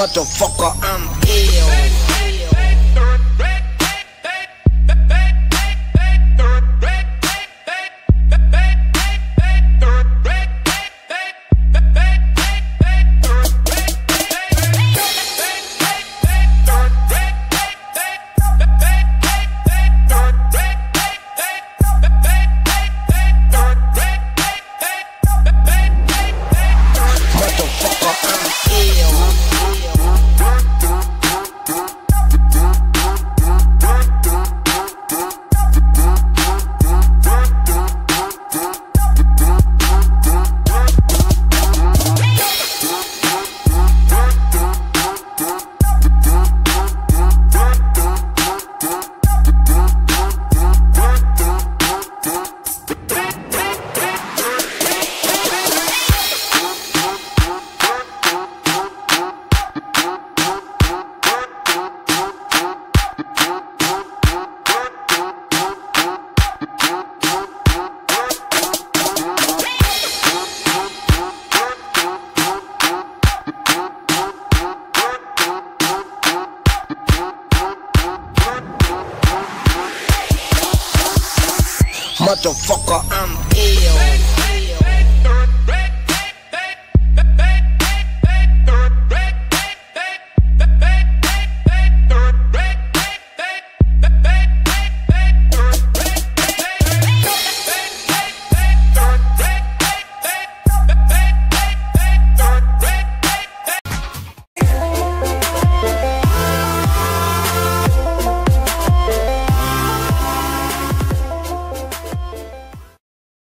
Motherfucker, I'm ill. Motherfucker, I'm ill.